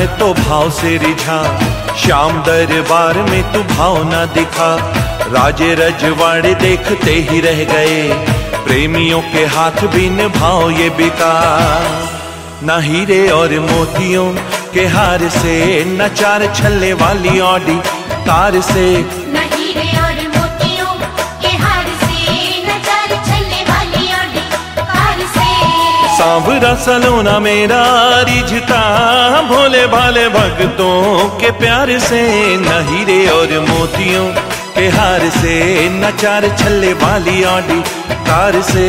है तो भाव से रिझा। श्याम दरबार में तू भाव ना दिखा। राजे रजवाड़े देखते ही रह गए। प्रेमियों के हाथ बिन भाव ये बिका न हीरे और मोतियों के हार से, न चार छल्ले वाली ऑडी। तार से सांवरा सलोना मेरा रिझता। भोले भाले भक्तों के प्यार से न हीरे और मोतियों के हार से न चार छल्ले वाली आडी कार से।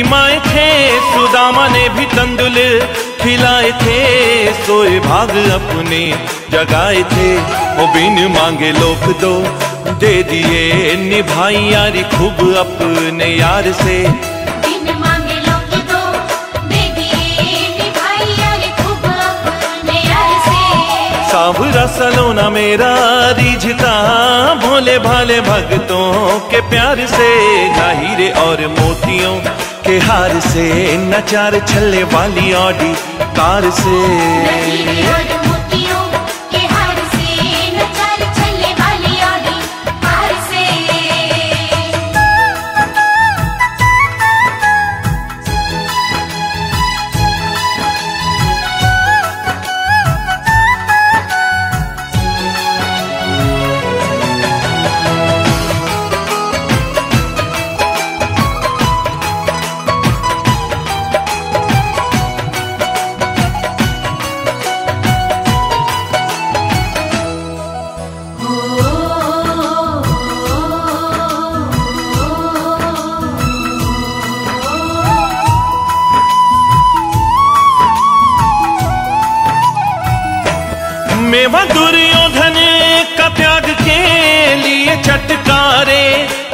जिमाए थे सुदामा ने भी तंदुल खिलाए थे। सोए भाग अपने जगाए थे। वो बिन मांगे लोग दो दे दिए, निभाई यारी खूब अपने यार से। सलोना मेरा, रिझता भोले भाले भक्तों के प्यार से ना हीरे और मोतियों के हार से, नचार चार छल्ले वाली ऑडी कार से।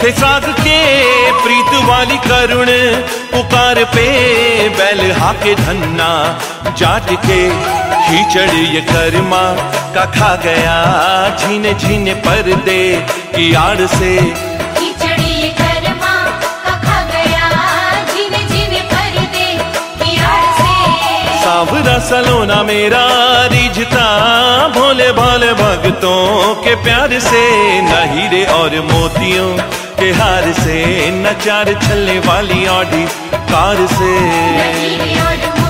थे साग के प्रीत वाली करुण पुकार पे बैल हाके धन्ना जाट के खीचड़ ये कर्मा का खा गया। झीने झीने पर कर्मा का आड़ से सांवरा सलोना मेरा रिझता भोले भाले भक्तों के प्यार से न हीरे और मोतियों के हार से न चार वाली ऑडी कार से।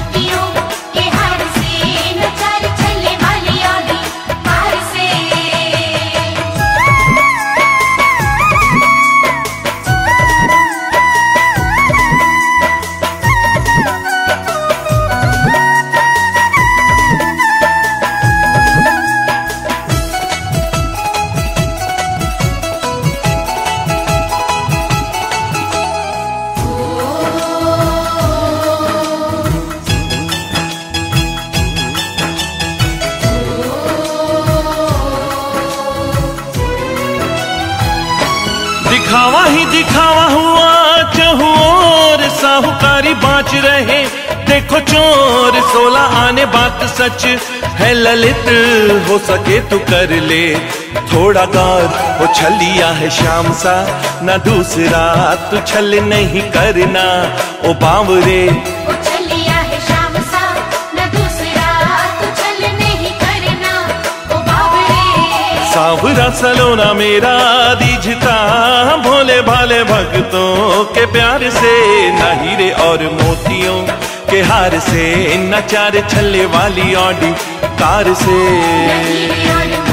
सच है ललित हो सके तो कर ले। थोड़ा गौर वो छलिया है शाम सा। न दूसरा तू छल नहीं करना। ओ बावरे। वो चलिया है शाम सा। न दूसरा तू चल नहीं करना। ओ बाबरे सांवरा सलोना मेरा रिझता भोले भाले भक्तों के प्यार से। न हीरे और मोतियों के हार से नचार चार छल्ले वाली ऑडी कार से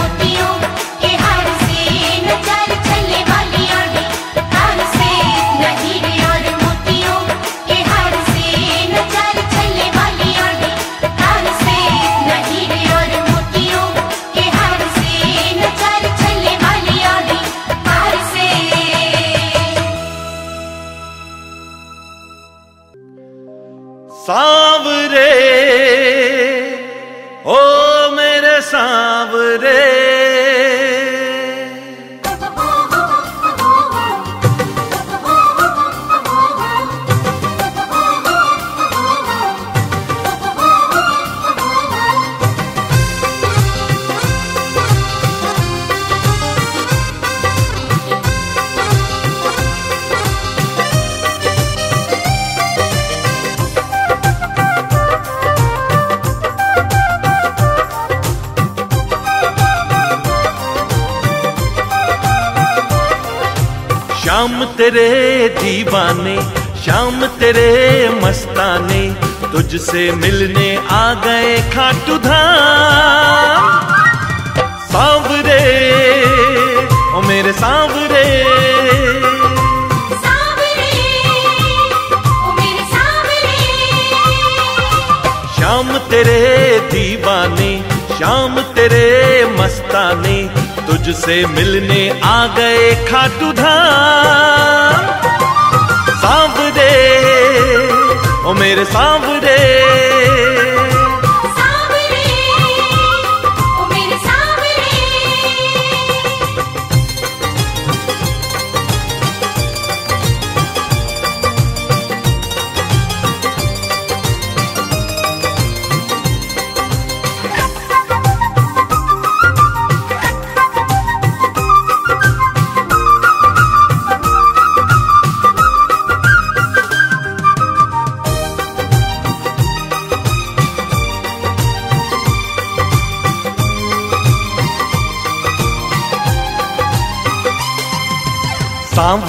शाम तेरे दीवाने शाम तेरे मस्ताने तुझसे मिलने आ गए खाटू धाम सांवरे ओ मेरे सांवरे। सांवरे ओ मेरे सांवरे। शाम तेरे दीवाने शाम तेरे मस्ताने तुझसे मिलने आ गए खाटू धाम। सांवरे ओ मेरे सांवरे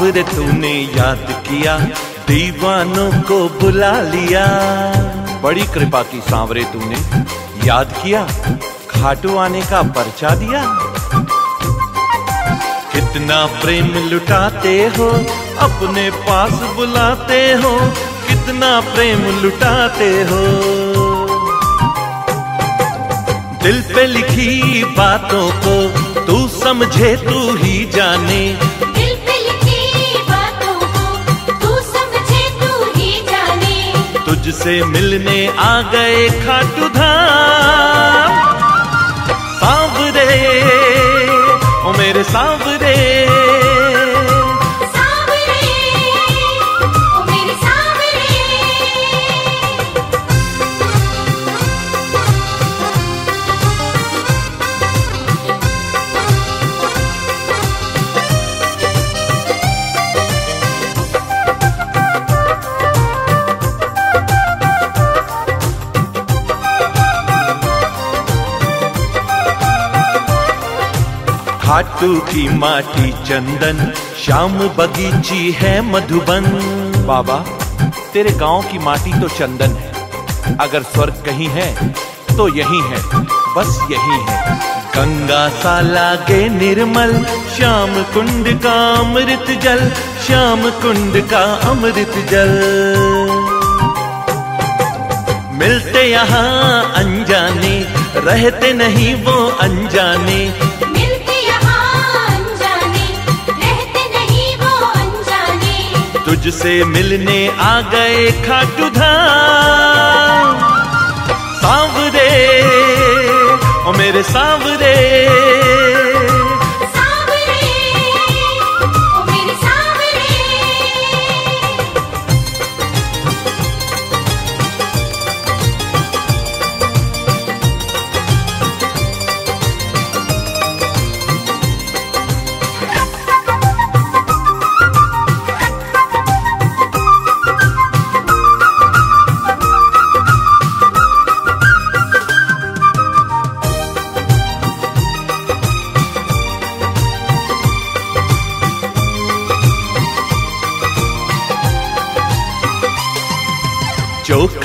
सांवरे तूने याद किया, दीवानों को बुला लिया। बड़ी कृपा की सांवरे तूने याद किया, खाटू आने का पर्चा दिया। कितना प्रेम लुटाते हो, अपने पास बुलाते हो, कितना प्रेम लुटाते हो। दिल पे लिखी बातों को तू समझे, तू ही जाने तुझसे मिलने आ गए खाटू धाम सांवरे ओ मेरे सांवरे। खाटू की माटी चंदन शाम बगीची है मधुबन। बाबा, तेरे गाँव की माटी तो चंदन है। अगर स्वर्ग कहीं है तो यही है, बस यही है। गंगा सा लागे निर्मल, श्याम कुंड का अमृत जल, श्याम कुंड का अमृत जल। मिलते यहाँ अनजाने, रहते नहीं वो अनजाने तुझसे मिलने आ गए खाटू धाम सांवरे ओ मेरे सांवरे।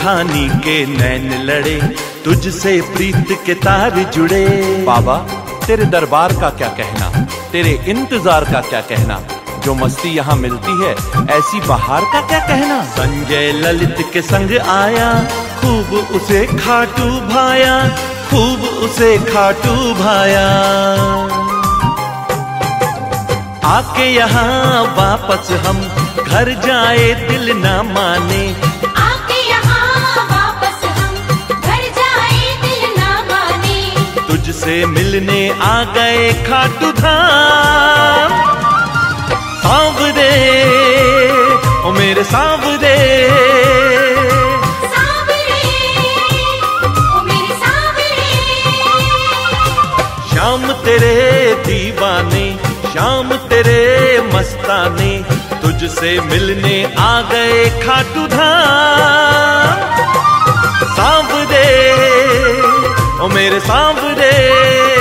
चोखानी के नैन लड़े तुझसे प्रीत के तार जुड़े। बाबा तेरे दरबार का क्या कहना? तेरे इंतज़ार का क्या कहना? जो मस्ती यहाँ मिलती है ऐसी बाहर का क्या कहना? संजय ललित के संग आया खूब उसे खाटू भाया खूब उसे खाटू भाया। आके यहाँ वापस हम घर जाए दिल ना माने तुझसे मिलने आ गए खाटू धाम। सांवरे ओ मेरे सांवरे शाम तेरे दीवाने शाम तेरे मस्ताने तुझसे मिलने आ गए खाटू धाम। सांवरे ओ मेरे सांवरे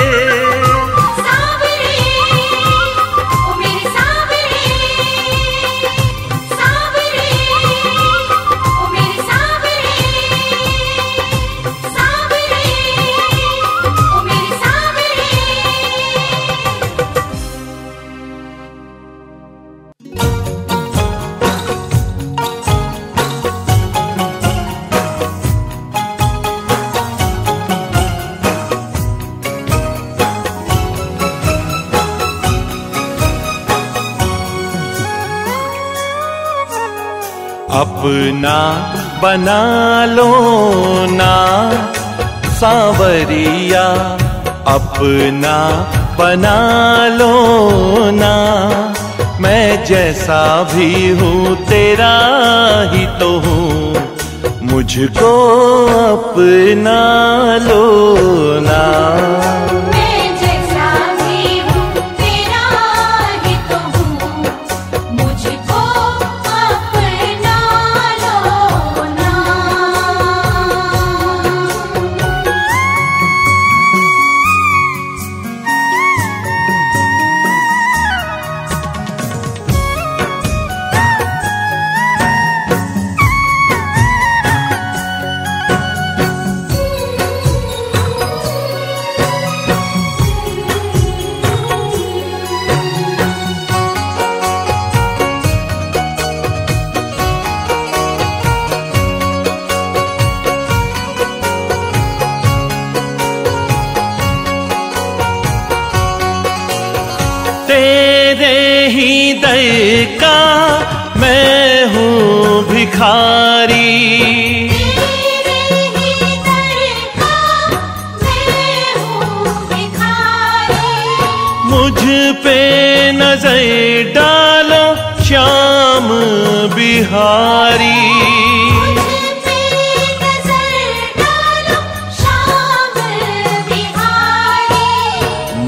अपना बना लो ना। सांवरिया, अपना बना लो ना। मैं जैसा भी हूँ, तेरा ही तो हूँ। मुझको अपना लो ना। भिखारी। मुझ पे नज़र डालो श्याम बिहारी।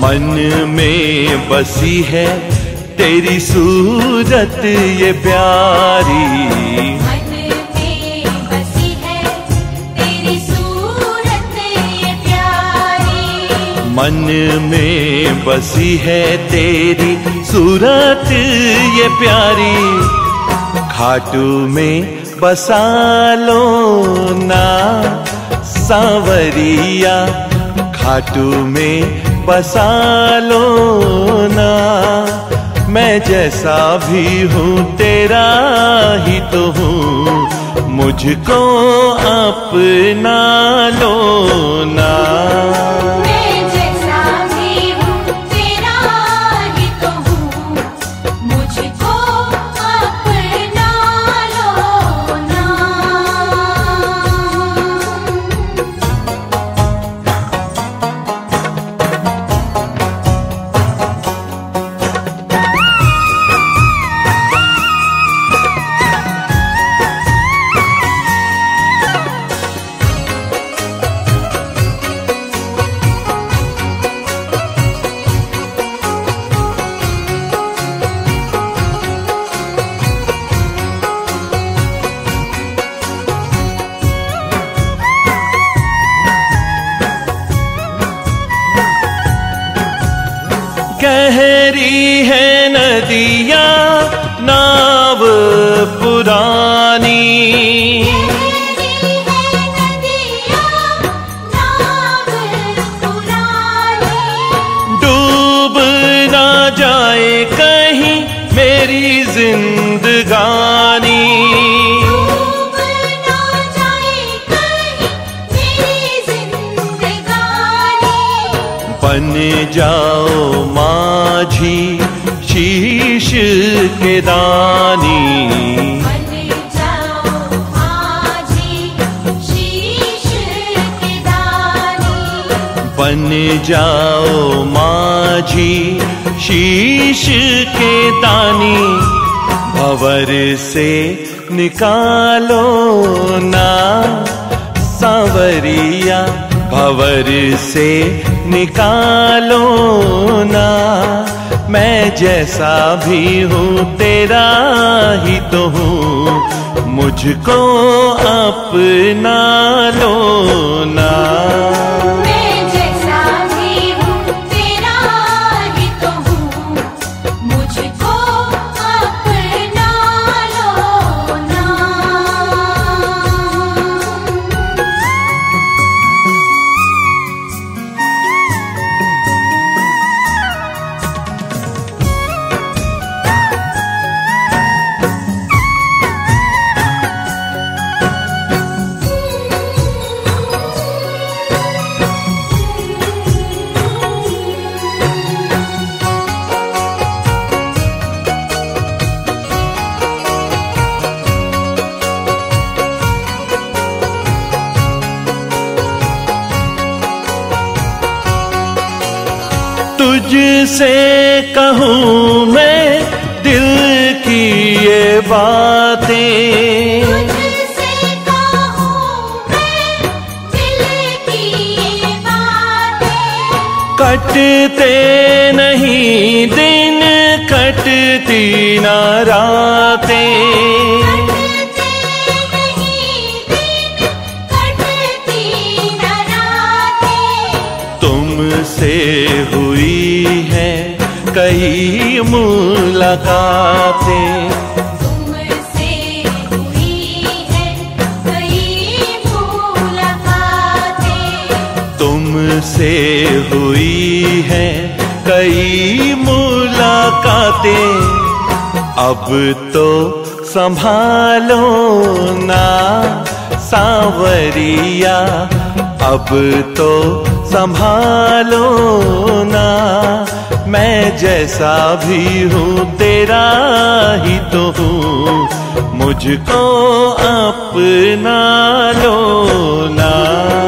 मन में बसी है तेरी सूरत ये प्यारी। मन में बसी है तेरी सूरत, ये प्यारी। खाटू में बसा लो ना, सांवरिया। खाटू में बसा लो ना, मैं जैसा भी हूँ, तेरा ही तो हूँ। मुझको अपना लो ना। निकालो ना। सांवरिया भवर से निकालो ना। मैं जैसा भी हूँ, तेरा ही तो हूँ। मुझको अपना लो तुझसे कहूँ मैं दिल की ये बातें। मुलाकातें। तुमसे हुई है कई मुलाकातें। हुई है कई मुलाकातें। अब तो संभालो ना सांवरिया अब तो संभालो ना मैं जैसा भी हूँ तेरा ही तो हूँ। मुझको अपना लो ना।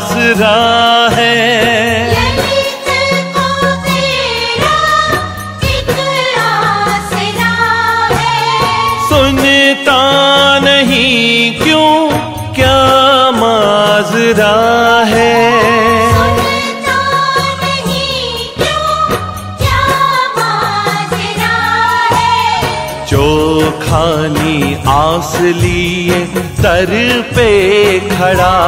आसरा है। तेरा एक आसरा है। सुनता नहीं क्यों क्या माजरा है? सुनता नहीं क्यों क्या माजरा है? जो खानी आस लिए दर पे खड़ा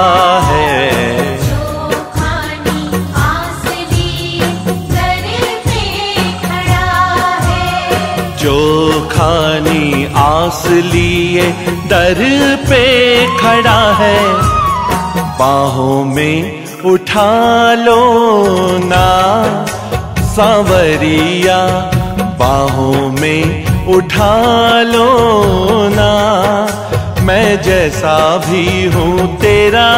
दर पे खड़ा है। बाहों में उठा लो ना। सांवरिया, बाहों में उठा लो ना। मैं जैसा भी हूँ, तेरा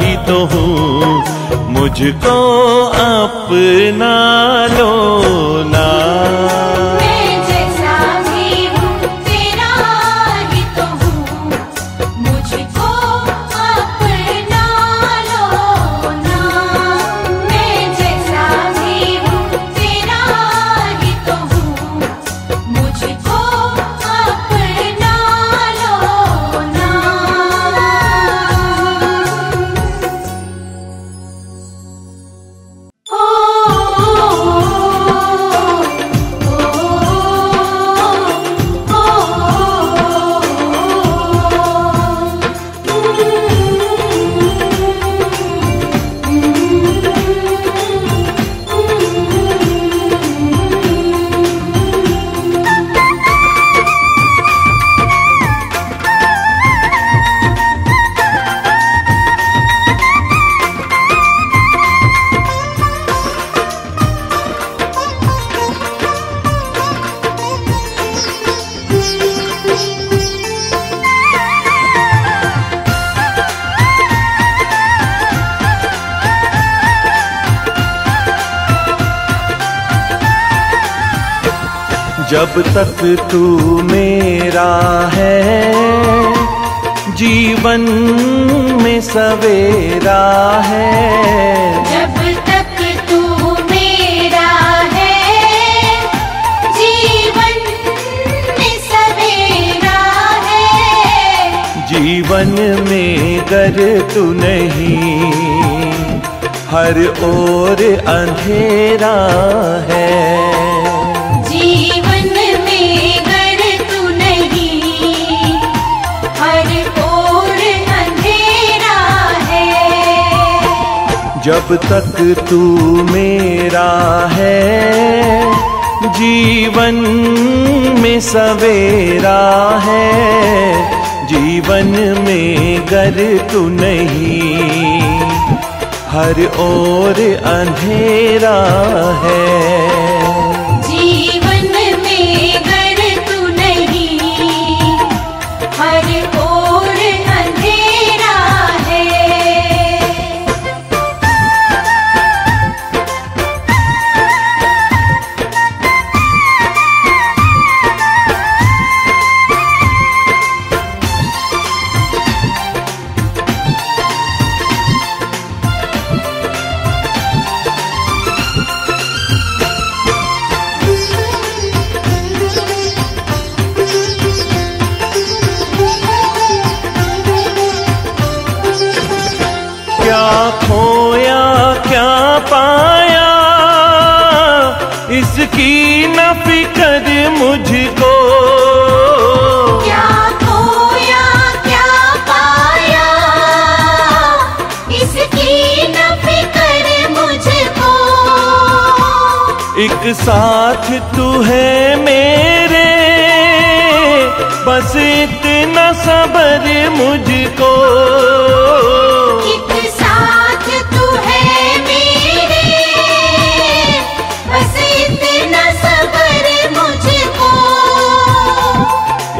ही तो हूँ। मुझको अपना लो ना। जब तक तू मेरा है। जीवन में सवेरा है। जब तक तू मेरा है जीवन में सवेरा है। जीवन में गर तू नहीं हर ओर अंधेरा है। जब तक तू मेरा है, जीवन में सवेरा है, जीवन में गर तू नहीं, हर ओर अंधेरा है। एक साथ तू है मेरे। बस इतना सबर मुझको।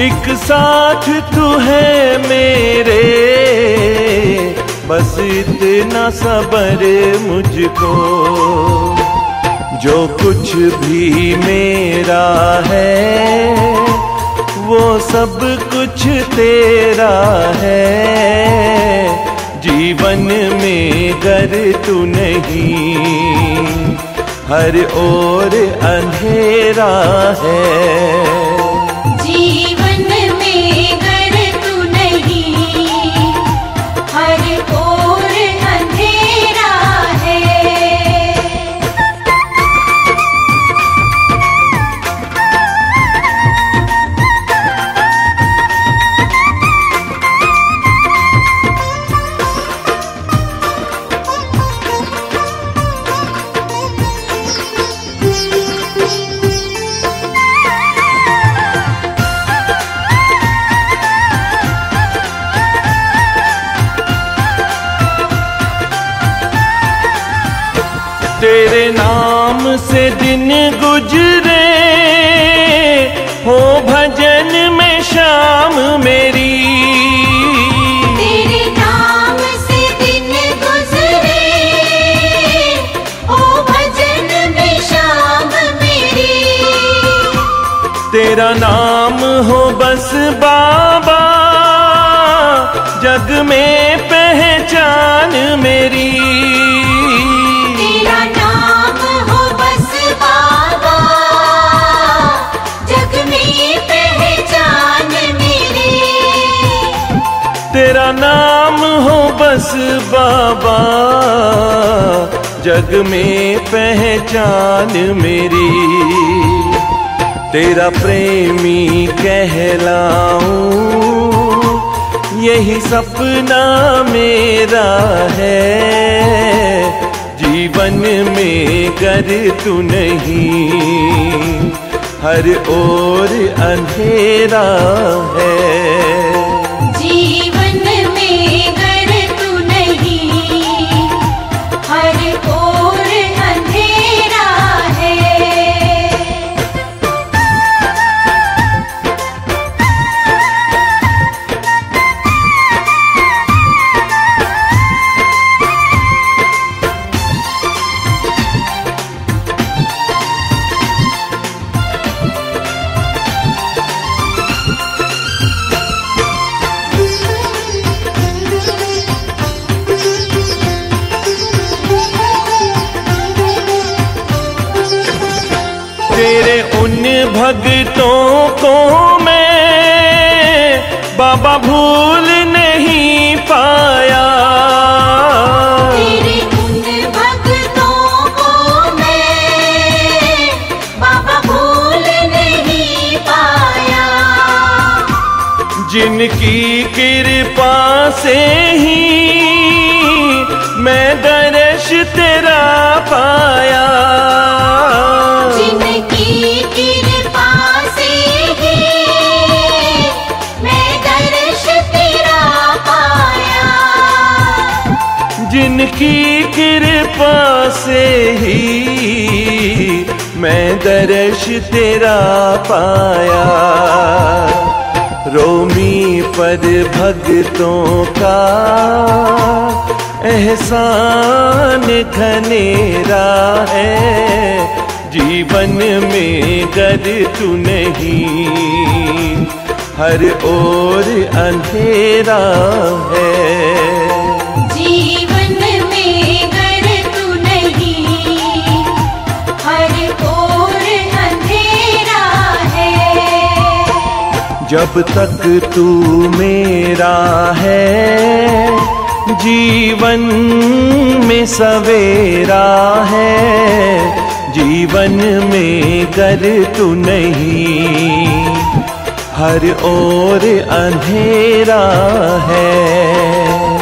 एक साथ तू है मेरे। बस इतना सबर मुझको। जो कुछ भी मेरा है, वो सब कुछ तेरा है। जीवन में गर तू नहीं, हर ओर अंधेरा है। तेरा नाम हो बस बाबा। जग में पहचान मेरी। तेरा नाम हो बस बाबा। जग में पहचान मेरी। तेरा नाम हो बस बाबा। जग में पहचान मेरी। तेरा प्रेमी कहलाऊ, यही सपना मेरा है। जीवन में कर तू नहीं, हर ओर अंधेरा है। जिनकी कृपा से ही मैं दर्श तेरा पाया। रोमी पर भक्तों का एहसान घनेरा है। जीवन में गर तू नहीं, हर ओर अंधेरा है। जब तक तू मेरा है, जीवन में सवेरा है, जीवन में कर तू नहीं। हर ओर अंधेरा है।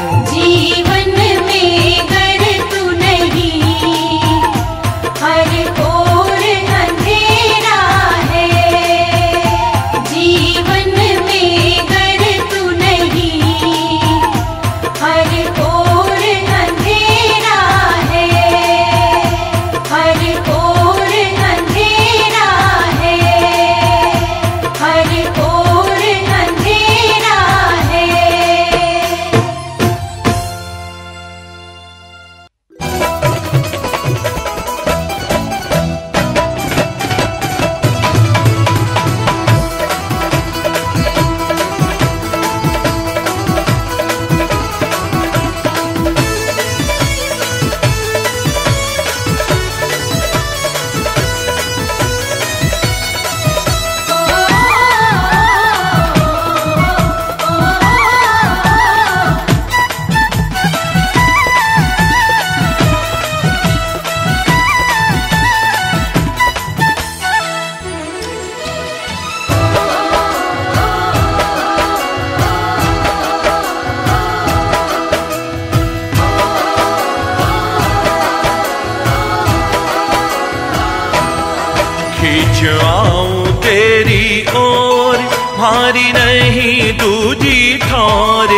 दूजी ठौर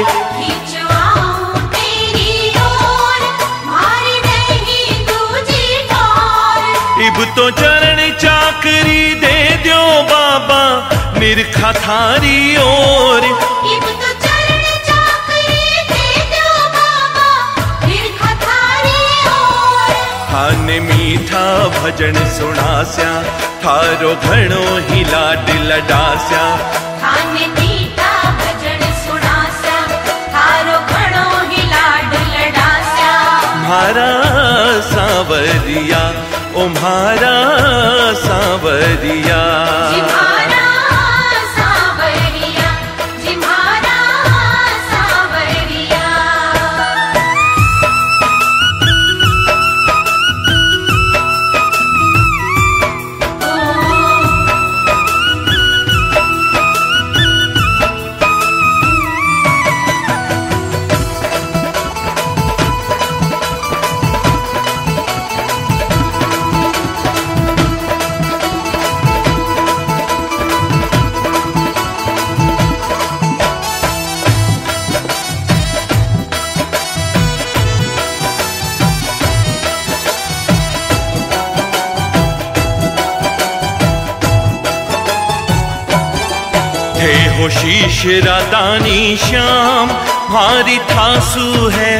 इब तो चरण चाकरी दे दो बाबा निरखा थारी ओर। तो चरण चाकरी दे दो बाबा फिर खथारी ओर। खान मीठा भजन सुनास्या थारो घणो ही लाड लडास्या। म्हारा सांवरिया ओ म्हारा सांवरिया। हो शीश श्याम भारी थासु है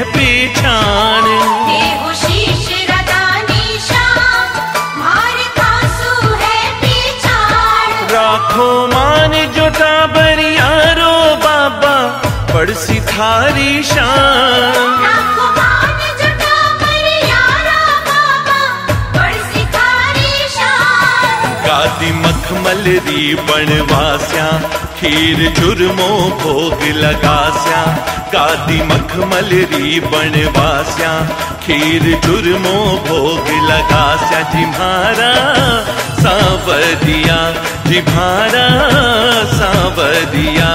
है पीछाड़ राखो मान जोटा बरियारो बाबा पड़सी थारी शान। गादी मखमल मलरी बनवास्या, खीर चुरमो भोग लगास्या गादी मखमलरी बनवास्या, खीर चुरमो भोग लगास्या। जिम्हारा सावरिया जिम्हारा सांवरिया।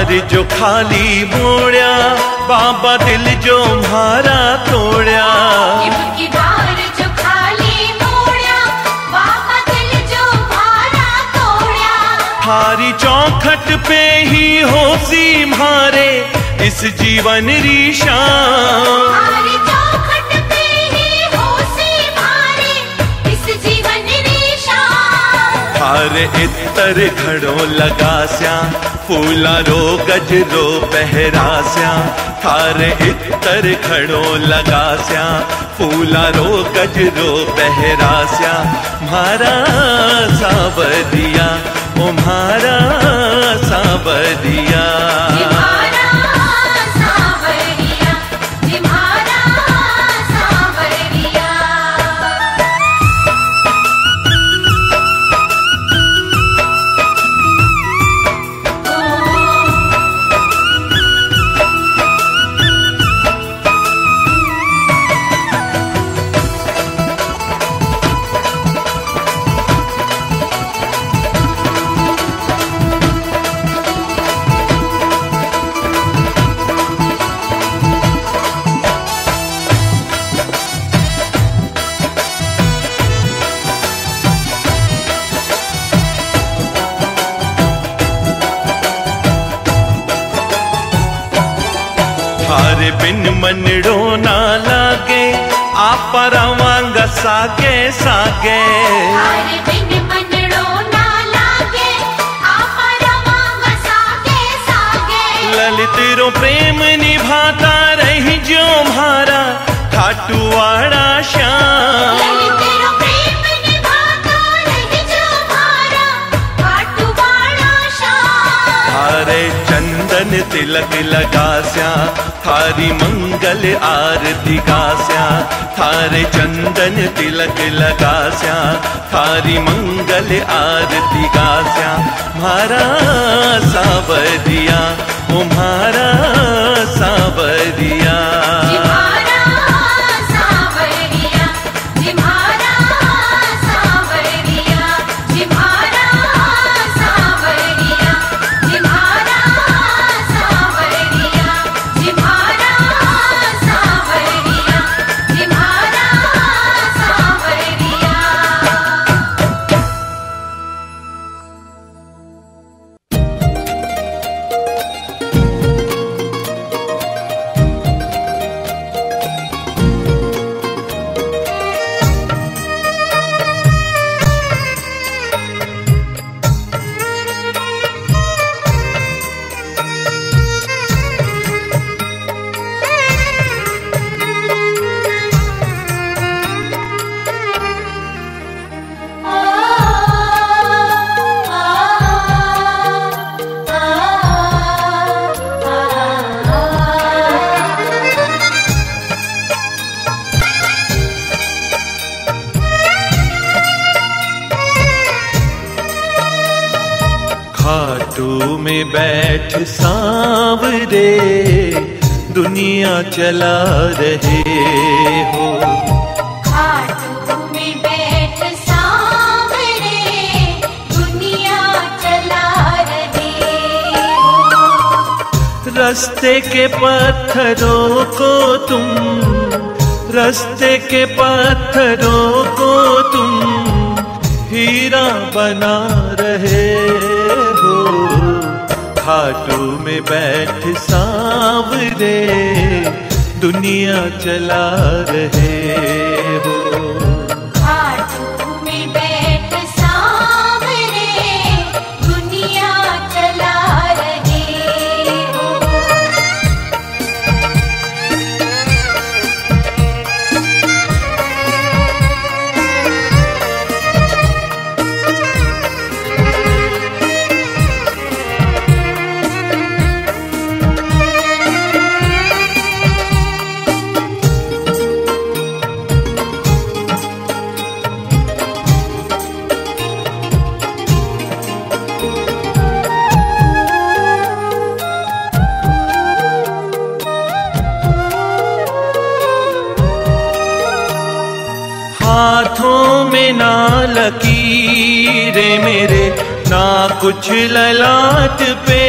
बार जो खाली मोड़िया बाबा दिल जो म्हारा तोड़िया। थारी चौखट पे ही होसी मारे इस जीवन री शान थारे इतर घड़ो लगास्या फूला रो गजरो पहरास्या थारे इतर घड़ो लगास्या फूला रो गजरो पहरास्या म्हारा सावरिया ओ म्हारा सांवरिया थारे चंदन तिलक लगा सा थारी मंगल आरती गा सा मारा सावरिया, ओ म्हारा सावरिया। चला रहे हो। खाटू में बैठ सांवरे दुनिया चला रहे हो। रास्ते के पत्थरों को तुम रस्ते के पत्थरों को तुम हीरा बना रहे हो। खाटू में बैठ सांवरे दुनिया चला रहे हो। कुछ ललाट पे।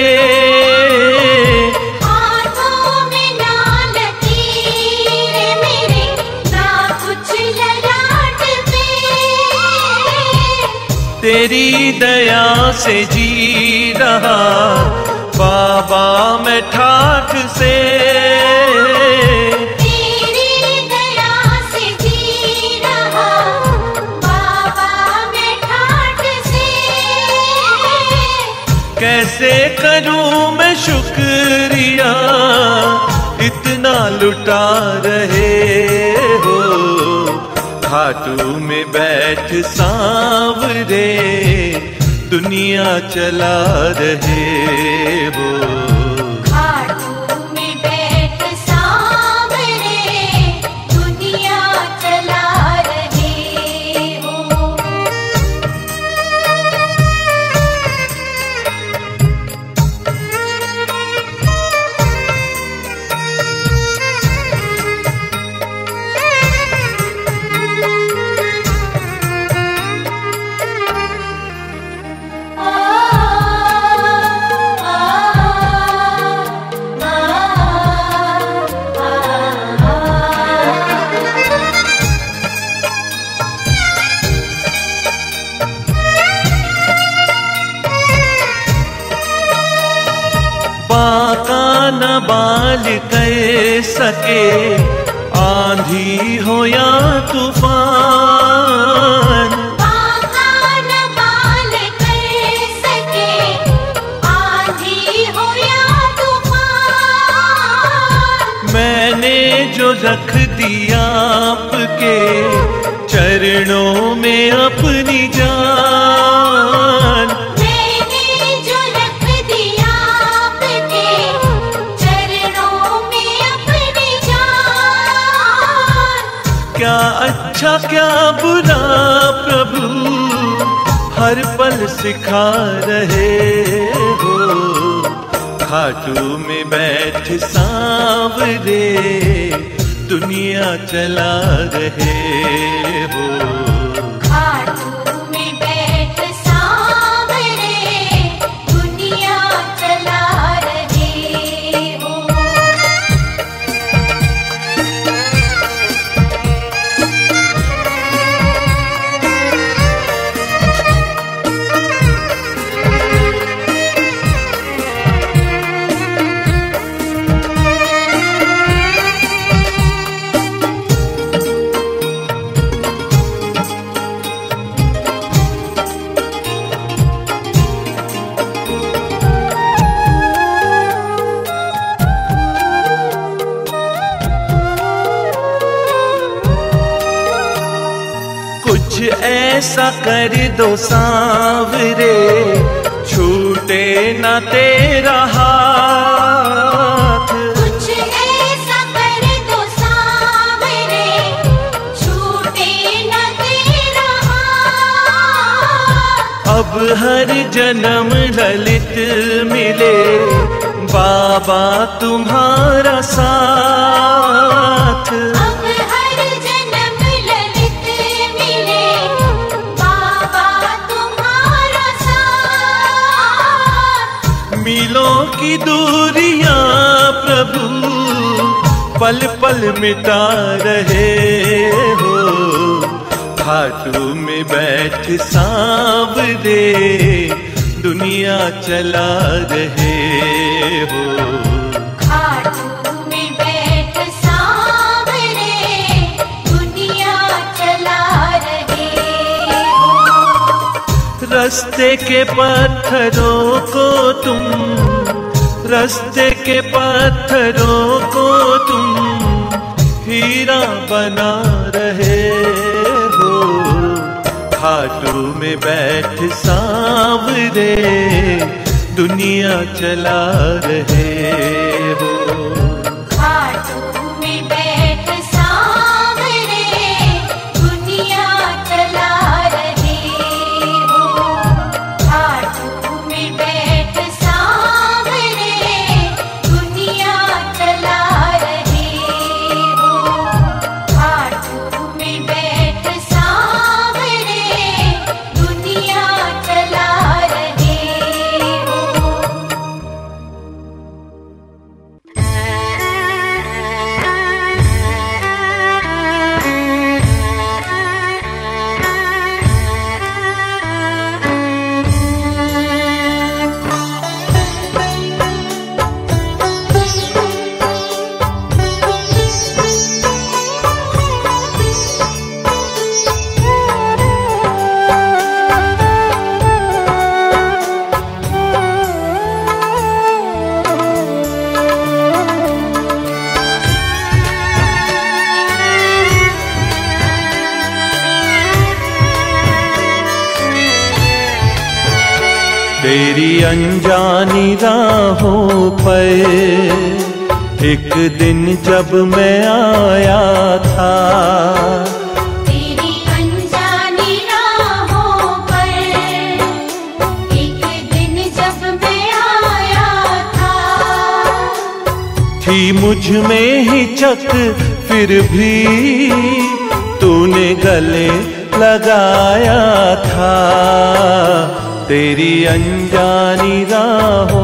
हाथों में ना लकीरे मेरे ना कुछ ललाट पे। तेरी दया से जी रहा बाबा मैं ठाक से। लुटा रहे हो। खाटू में बैठ सांवरे दुनिया चला रहे हो। रख दिया आपके चरणों में अपनी जान। मैंने जो रख दिया आपके चरणों में अपनी जान। क्या अच्छा क्या बुरा प्रभु हर पल सिखा रहे हो। खाटू में बैठ सांवरे दुनिया चला रहे हो। ऐसा कर दो सांवरे छूटे ना तेरा हाथ। कुछ ऐसा कर दो सांवरे छूटे न तेरा हाथ। अब हर जन्म ललित मिले बाबा तुम्हारा साथ। पल पल मिटा रहे हो। खाटू में बैठ सांप दे। दुनिया चला रहे हो। रस्ते के पत्थरों को तुम रस्ते के पत्थरों को तुम हीरा बना रहे हो। खाटू में बैठ सांवरे दुनिया चला रहे हो। जब मैं आया था। मुझमें हिचक फिर भी तूने गले लगाया था। तेरी अनजानी राहों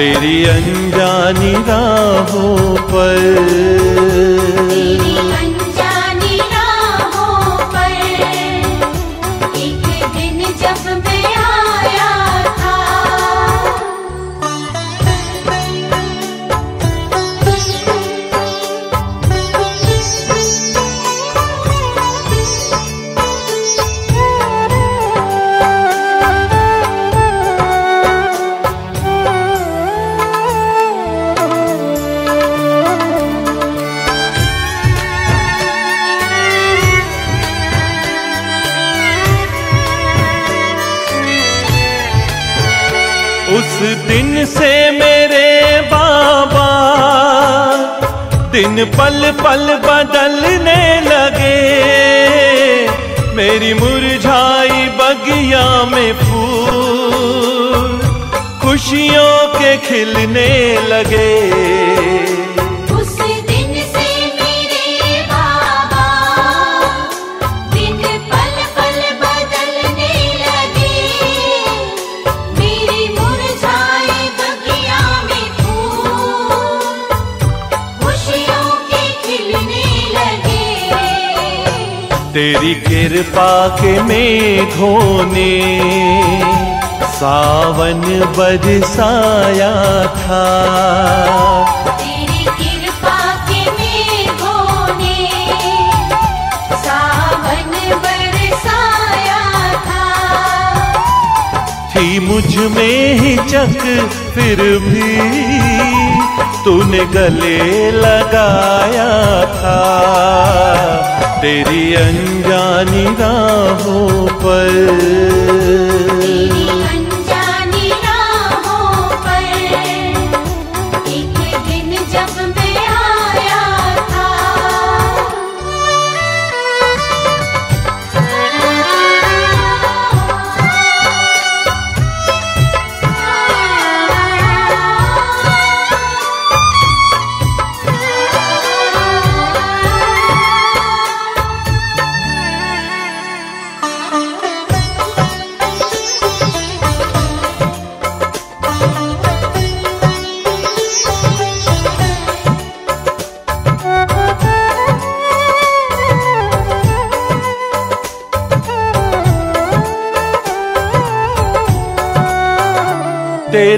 तेरी अनजानी राहों पर। पल पल बदलने लगे। मेरी मुरझाई बगिया में फूल। खुशियों के खिलने तेरी कृपा के मेघों ने सावन बरसाया था। तेरी कृपा के मेघों ने सावन बरसाया था। थी मुझमें ही चक फिर भी तूने गले लगाया था। तेरी अनजानी राहों पर।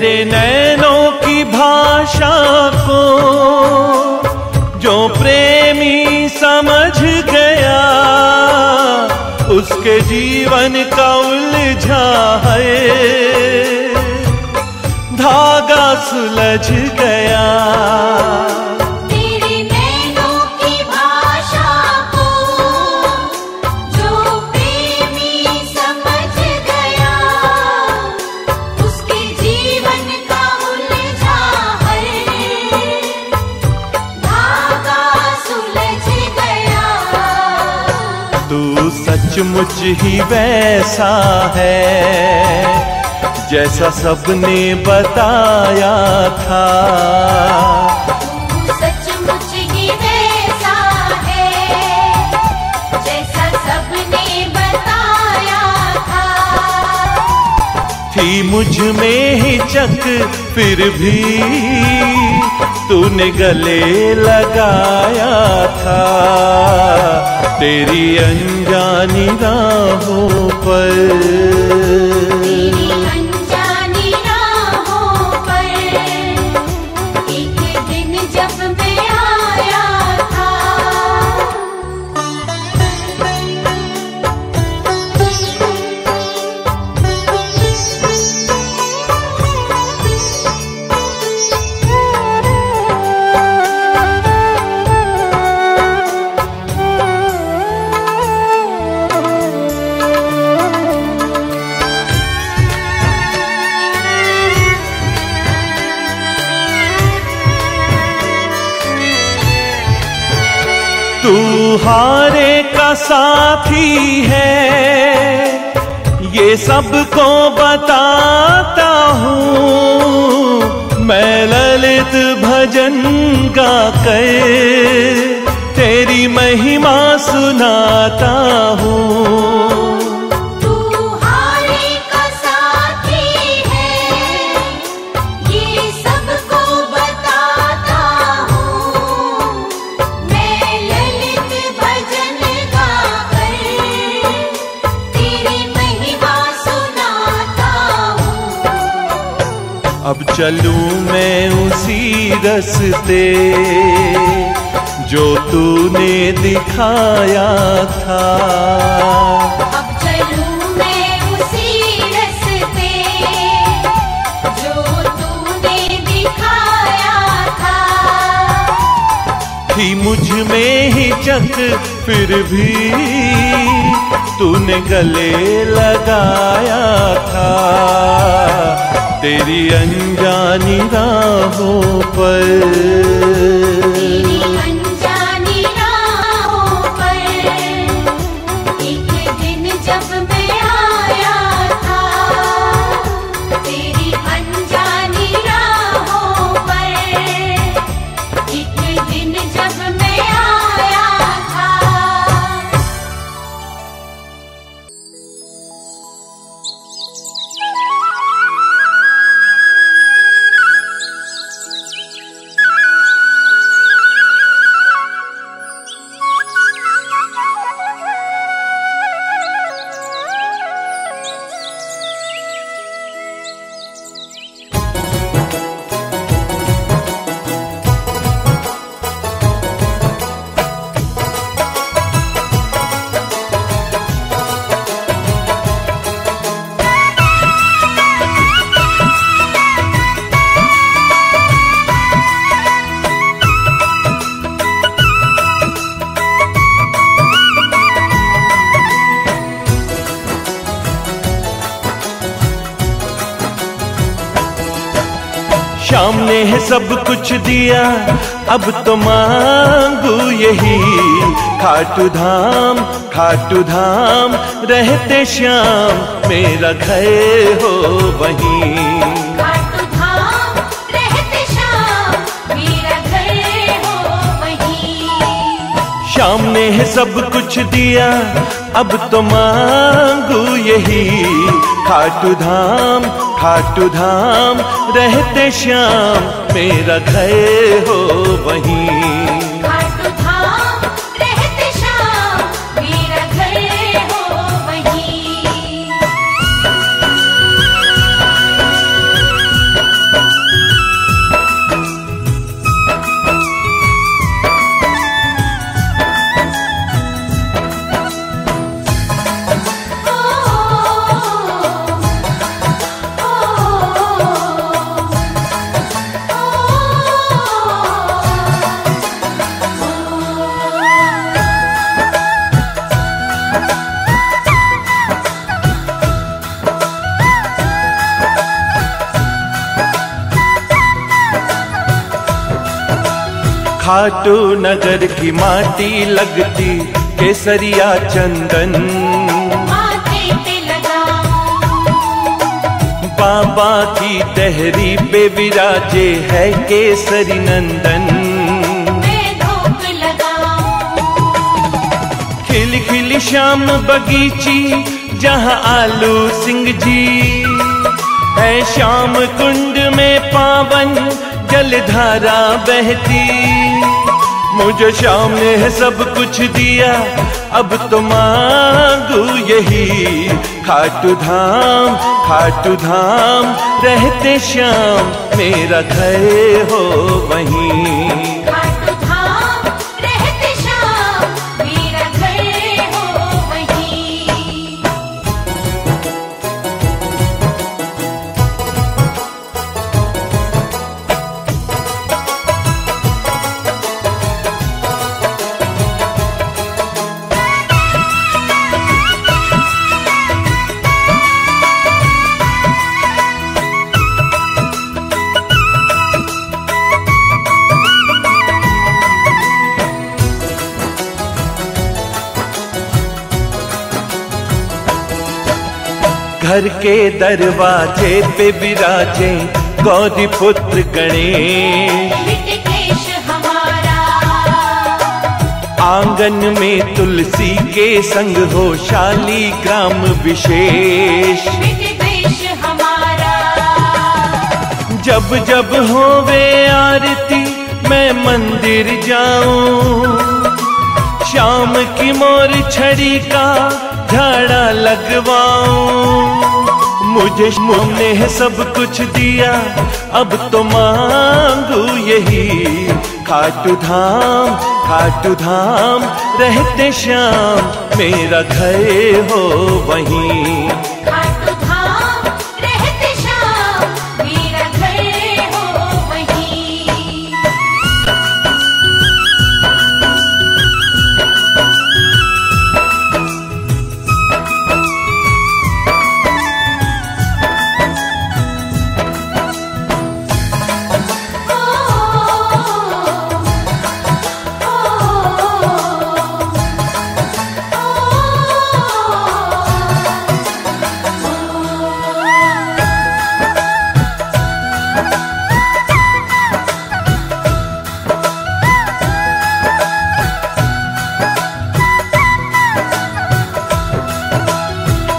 तेरे नैनों की भाषा को जो प्रेमी समझ गया, उसके जीवन का उलझा है। धागा सुलझ गया। सचमुच ही वैसा है जैसा सबने बताया था। थी मुझमें चक फिर भी तूने गले लगाया था। तेरी अनजानी राहों पर तू हारे का साथी है। ये सबको बताता हूँ। मैं ललित भजन का कर तेरी महिमा सुनाता हूँ। चलूँ मैं उसी रस्ते जो तूने दिखाया था। था मुझमें ही चक, फिर भी तूने गले लगाया था। तेरी अनजानी राहों पर शाम ने है सब कुछ दिया अब तो मांगू यही। खाटू धाम खाटू धाम रहते श्याम मेरा घर हो वहीं। खाटू धाम रहते शाम मेरा घर हो वहीं। शाम ने है सब कुछ दिया अब तो मांगू यही। खाटू धाम खाटू धाम रहते श्याम मेरा घर हो वहीं। खाटू नगर की माटी लगती केसरिया चंदन। बाबा की तहरी पे विराजे है केसरी नंदन। खिल खिल श्याम बगीची जहाँ आलू सिंह जी। है श्याम कुंड में पावन जलधारा बहती। मुझे श्याम ने है सब कुछ दिया। अब तो मांगू यही। खाटू धाम खाटू धाम, रहते श्याम। मेरा घर हो वहीं। घर के दरवाजे पे विराजे गौरी पुत्र गणेश। हमारा। आँगन में तुलसी के संग हो शाली ग्राम विशेष। जब जब होवे आरती मैं मंदिर जाऊँ। शाम की मोर छड़ी का झाड़ा लगवाऊं। मुझे तुमने है सब कुछ दिया। अब तो मांगू यही। खाटू धाम खाटू धाम, रहते श्याम। मेरा घर हो वहीं।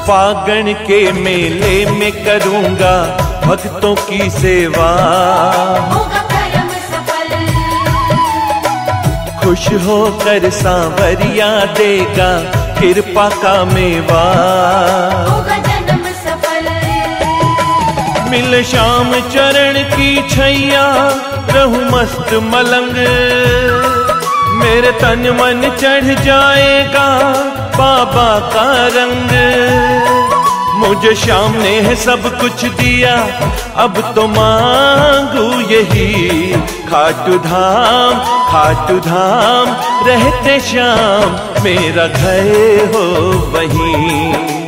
फागण के मेले में करूँगा भक्तों की सेवा। खुश होकर सांवरिया देगा कृपा का मेवा। होगा जन्म सफल। मिल श्याम चरण की छैया रहूँ मस्त मलंग। मेरे तन मन चढ़ जाएगा बाबा का रंग। मुझे शाम ने है सब कुछ दिया। अब तो मांगू यही। खाटू धाम खाटू धाम, रहते शाम। मेरा घर हो वहीं।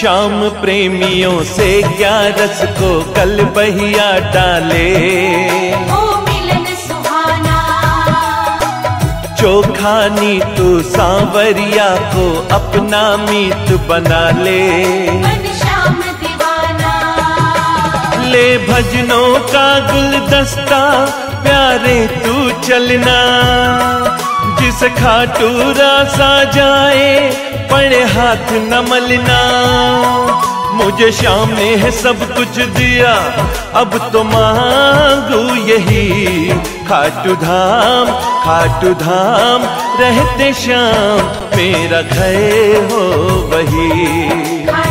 श्याम प्रेमियों से ग्यारस को कल बहिया डाले। ओ मिलन सुहाना। चोखा नीतू सांवरिया को अपना मीत बना ले। मन श्याम दीवाना। ले भजनों का गुलदस्ता प्यारे तू चलना। जिस खाटूरा सा जाए पड़े हाथ न मलना। मुझे शाम ने है सब कुछ दिया। अब तो मांगू यही। खाटू धाम खाटू धाम, रहते शाम। मेरा घर हो वही।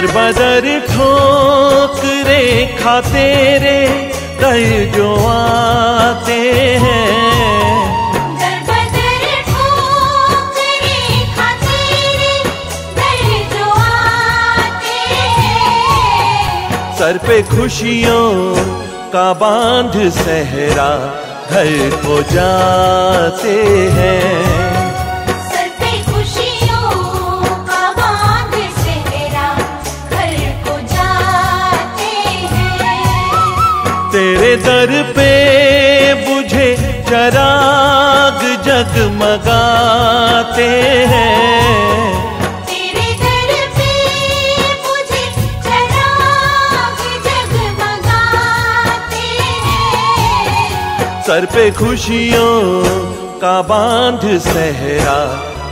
दर बदर ठोकरे खाते रे दर जो आते हैं। सर पे खुशियों का बाँध सहरा घर को जाते हैं। दर पे बुझे चराग जगमगाते हैं। हैं। सर पे खुशियों का बाँध सहरा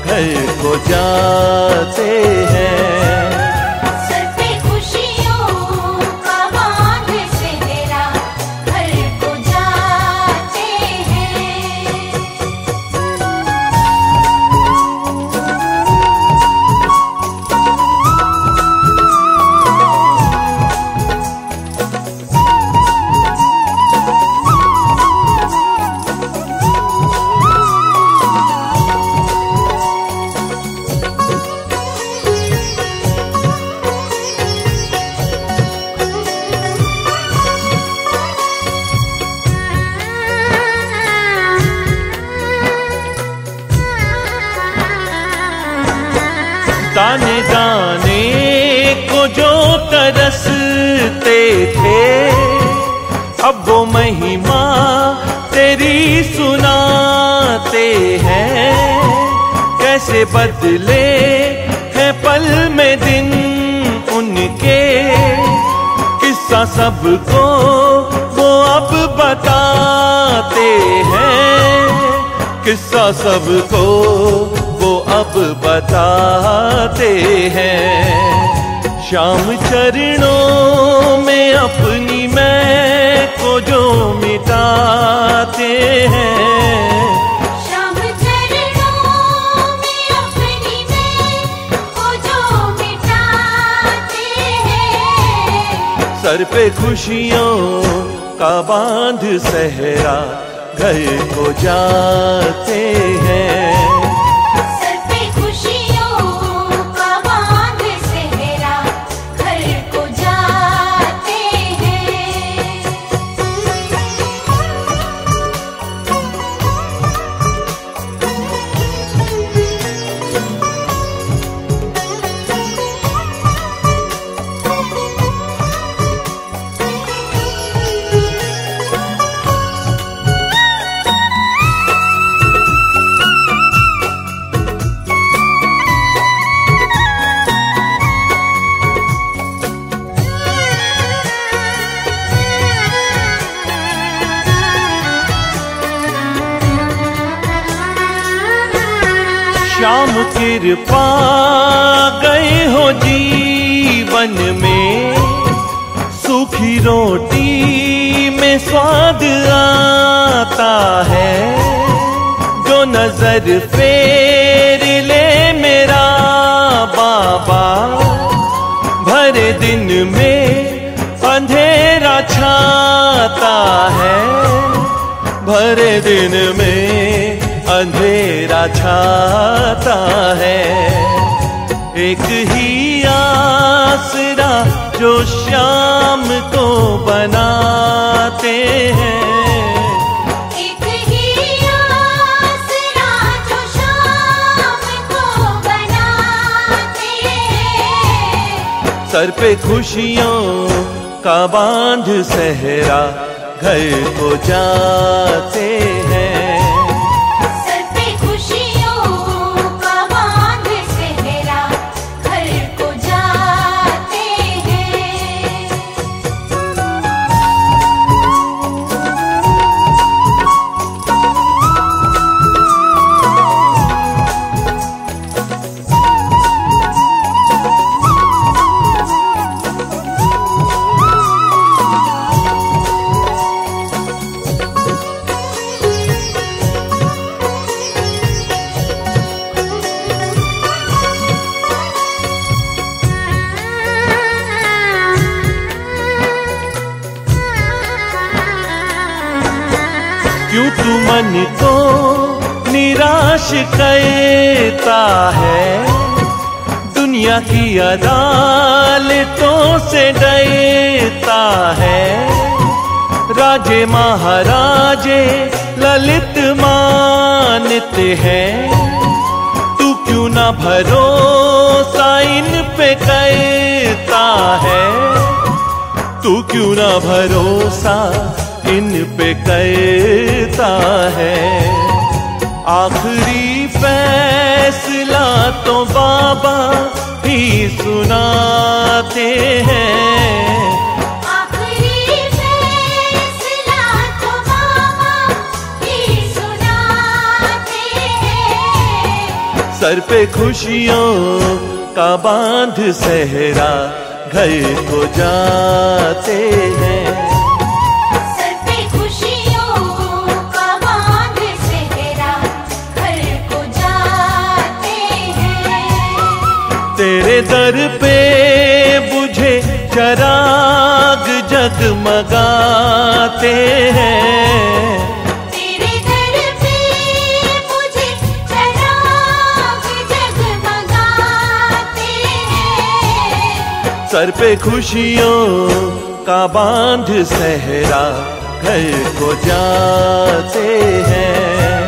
घर को जाते हैं। थे। अब वो महिमा तेरी सुनाते हैं। कैसे बदले हैं पल में दिन उनके। किस्सा सबको वो अब बताते हैं। किस्सा सबको वो अब बताते हैं। श्याम चरणों में अपनी मैं को जो मिटाते हैं। श्याम चरणों में अपनी मैं को जो मिटाते हैं। सर पे खुशियों का बाँध सहरा घर को जाते हैं। कृपा गए हो जीवन में। सूखी रोटी में स्वाद आता है। जो नज़र फेर ले मेरा बाबा। भरे दिन में अंधेरा छाता है। भरे दिन में अंधेरा छाता है। एक ही आसरा जो शाम को बनाते हैं। एक ही आसरा जो शाम को बनाते हैं। सर पे खुशियों का बाँध सहरा घर को जाते हैं। क्यों तू मन को निराश करता है? दुनिया की अदालतों से डरता है। राजे महाराजे ललित मानते हैं। तू क्यों ना भरोसा इन पे करता है? तू क्यों ना भरोसा इन पे करता है आखिरी फैसला तो बाबा ही सुनाते हैं। आखिरी फैसला तो बाबा ही सुनाते हैं। सर पे खुशियों का बाँध सहरा घर को जाते हैं। दर पे बुझे चराग जगमगाते हैं। हैं। सर पे खुशियों का बाँध सहरा घर को जाते हैं।